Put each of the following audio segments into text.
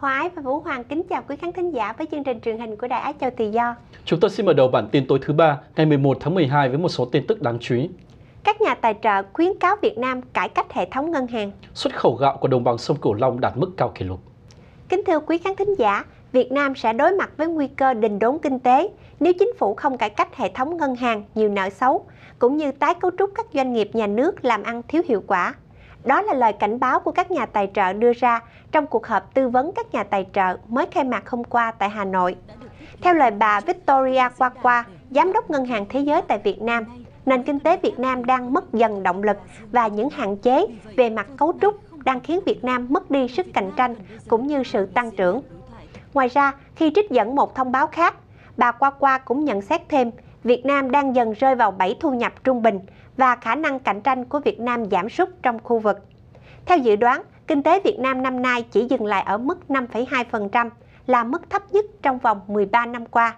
Hoa Ái và Vũ Hoàng kính chào quý khán thính giả với chương trình truyền hình của Đài Á Châu Tự Do. Chúng tôi xin mở đầu bản tin tối thứ ba ngày 11 tháng 12 với một số tin tức đáng chú ý. Các nhà tài trợ khuyến cáo Việt Nam cải cách hệ thống ngân hàng. Xuất khẩu gạo của đồng bằng sông Cửu Long đạt mức cao kỷ lục. Kính thưa quý khán thính giả, Việt Nam sẽ đối mặt với nguy cơ đình đốn kinh tế nếu chính phủ không cải cách hệ thống ngân hàng nhiều nợ xấu, cũng như tái cấu trúc các doanh nghiệp nhà nước làm ăn thiếu hiệu quả. Đó là lời cảnh báo của các nhà tài trợ đưa ra trong cuộc họp tư vấn các nhà tài trợ mới khai mạc hôm qua tại Hà Nội. Theo lời bà Victoria Qua, Giám đốc Ngân hàng Thế giới tại Việt Nam, nền kinh tế Việt Nam đang mất dần động lực và những hạn chế về mặt cấu trúc đang khiến Việt Nam mất đi sức cạnh tranh cũng như sự tăng trưởng. Ngoài ra, khi trích dẫn một thông báo khác, bà Qua Qua cũng nhận xét thêm Việt Nam đang dần rơi vào bẫy thu nhập trung bình và khả năng cạnh tranh của Việt Nam giảm sút trong khu vực. Theo dự đoán, kinh tế Việt Nam năm nay chỉ dừng lại ở mức 5,2%, là mức thấp nhất trong vòng 13 năm qua.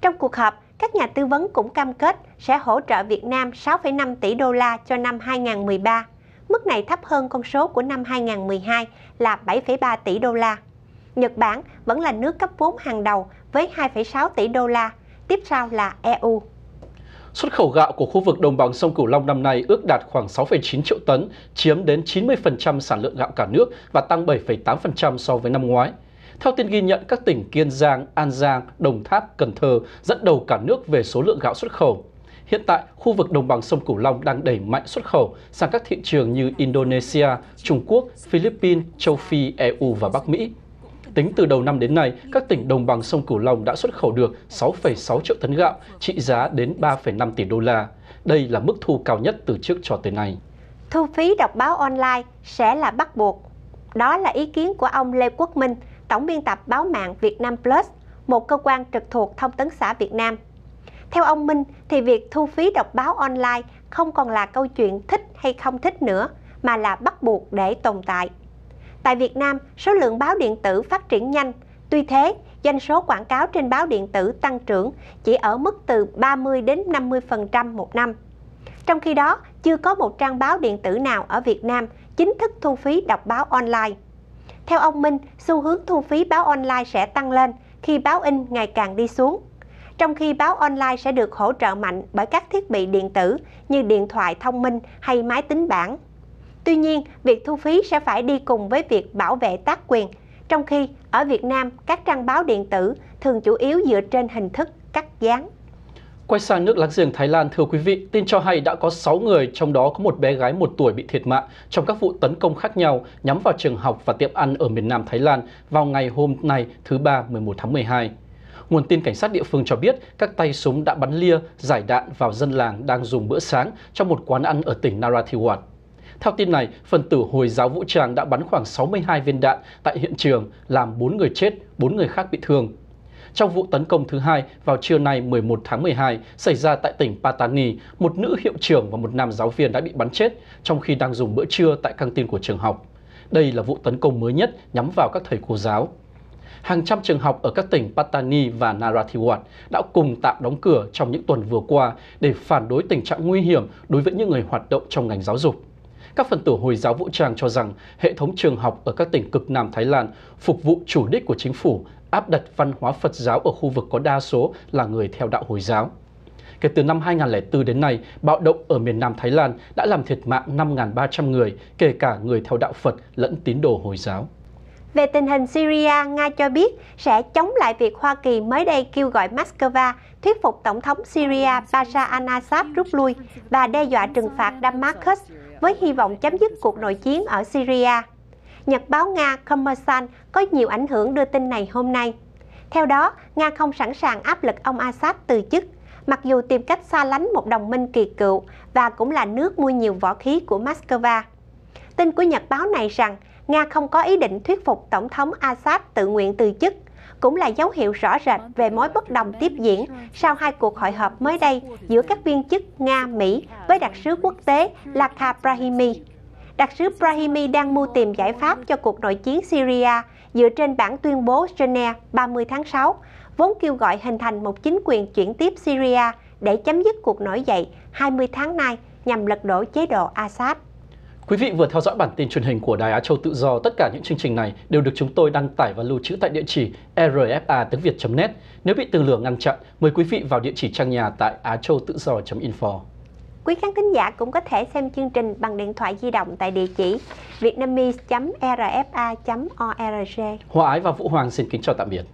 Trong cuộc họp, các nhà tư vấn cũng cam kết sẽ hỗ trợ Việt Nam 6,5 tỷ đô la cho năm 2013. Mức này thấp hơn con số của năm 2012 là 7,3 tỷ đô la. Nhật Bản vẫn là nước cấp vốn hàng đầu với 2,6 tỷ đô la, tiếp sau là EU. Xuất khẩu gạo của khu vực đồng bằng sông Cửu Long năm nay ước đạt khoảng 6,9 triệu tấn, chiếm đến 90% sản lượng gạo cả nước và tăng 7,8% so với năm ngoái. Theo tin ghi nhận, các tỉnh Kiên Giang, An Giang, Đồng Tháp, Cần Thơ dẫn đầu cả nước về số lượng gạo xuất khẩu. Hiện tại, khu vực đồng bằng sông Cửu Long đang đẩy mạnh xuất khẩu sang các thị trường như Indonesia, Trung Quốc, Philippines, châu Phi, EU và Bắc Mỹ. Tính từ đầu năm đến nay, các tỉnh đồng bằng sông Cửu Long đã xuất khẩu được 6,6 triệu tấn gạo, trị giá đến 3,5 tỷ đô la. Đây là mức thu cao nhất từ trước cho tới nay. Thu phí đọc báo online sẽ là bắt buộc. Đó là ý kiến của ông Lê Quốc Minh, tổng biên tập báo mạng Việt Nam Plus, một cơ quan trực thuộc Thông tấn xã Việt Nam. Theo ông Minh thì việc thu phí đọc báo online không còn là câu chuyện thích hay không thích nữa, mà là bắt buộc để tồn tại. Tại Việt Nam, số lượng báo điện tử phát triển nhanh. Tuy thế, doanh số quảng cáo trên báo điện tử tăng trưởng chỉ ở mức từ 30 đến 50% một năm. Trong khi đó, chưa có một trang báo điện tử nào ở Việt Nam chính thức thu phí đọc báo online. Theo ông Minh, xu hướng thu phí báo online sẽ tăng lên khi báo in ngày càng đi xuống. Trong khi báo online sẽ được hỗ trợ mạnh bởi các thiết bị điện tử như điện thoại thông minh hay máy tính bảng. Tuy nhiên, việc thu phí sẽ phải đi cùng với việc bảo vệ tác quyền, trong khi ở Việt Nam các trang báo điện tử thường chủ yếu dựa trên hình thức cắt dán. Quay sang nước láng giềng Thái Lan, thưa quý vị, tin cho hay đã có 6 người, trong đó có một bé gái 1 tuổi bị thiệt mạng trong các vụ tấn công khác nhau nhắm vào trường học và tiệm ăn ở miền Nam Thái Lan vào ngày hôm nay thứ Ba 11 tháng 12. Nguồn tin cảnh sát địa phương cho biết các tay súng đã bắn lia, giải đạn vào dân làng đang dùng bữa sáng trong một quán ăn ở tỉnh Narathiwat. Theo tin này, phần tử Hồi giáo vũ trang đã bắn khoảng 62 viên đạn tại hiện trường, làm 4 người chết, 4 người khác bị thương. Trong vụ tấn công thứ hai vào trưa nay 11 tháng 12 xảy ra tại tỉnh Patani, một nữ hiệu trưởng và một nam giáo viên đã bị bắn chết trong khi đang dùng bữa trưa tại căng tin của trường học. Đây là vụ tấn công mới nhất nhắm vào các thầy cô giáo. Hàng trăm trường học ở các tỉnh Patani và Narathiwat đã cùng tạm đóng cửa trong những tuần vừa qua để phản đối tình trạng nguy hiểm đối với những người hoạt động trong ngành giáo dục. Các phần tử Hồi giáo vũ trang cho rằng hệ thống trường học ở các tỉnh cực Nam Thái Lan phục vụ chủ đích của chính phủ áp đặt văn hóa Phật giáo ở khu vực có đa số là người theo đạo Hồi giáo. Kể từ năm 2004 đến nay, bạo động ở miền Nam Thái Lan đã làm thiệt mạng 5.300 người, kể cả người theo đạo Phật lẫn tín đồ Hồi giáo. Về tình hình Syria, Nga cho biết sẽ chống lại việc Hoa Kỳ mới đây kêu gọi Moscow thuyết phục Tổng thống Syria Bashar al-Assad rút lui và đe dọa trừng phạt Damascus với hy vọng chấm dứt cuộc nội chiến ở Syria. Nhật báo Nga Kommersant có nhiều ảnh hưởng đưa tin này hôm nay. Theo đó, Nga không sẵn sàng áp lực ông Assad từ chức, mặc dù tìm cách xa lánh một đồng minh kỳ cựu và cũng là nước mua nhiều võ khí của Moscow. Tin của Nhật báo này rằng Nga không có ý định thuyết phục Tổng thống Assad tự nguyện từ chức, cũng là dấu hiệu rõ rệt về mối bất đồng tiếp diễn sau hai cuộc hội họp mới đây giữa các viên chức Nga-Mỹ với đặc sứ quốc tế laka Brahimi. Đặc sứ Brahimi đang mưu tìm giải pháp cho cuộc nội chiến Syria dựa trên bản tuyên bố Geneva 30 tháng 6, vốn kêu gọi hình thành một chính quyền chuyển tiếp Syria để chấm dứt cuộc nổi dậy 20 tháng nay nhằm lật đổ chế độ Assad. Quý vị vừa theo dõi bản tin truyền hình của Đài Á Châu Tự Do. Tất cả những chương trình này đều được chúng tôi đăng tải và lưu trữ tại địa chỉ rfa tiếng việt.net. Nếu bị tường lửa ngăn chặn, mời quý vị vào địa chỉ trang nhà tại á châu tự do.info. Quý khán thính giả cũng có thể xem chương trình bằng điện thoại di động tại địa chỉ vietnamese.rfa.org. Hòa Ái và Vũ Hoàng xin kính chào tạm biệt.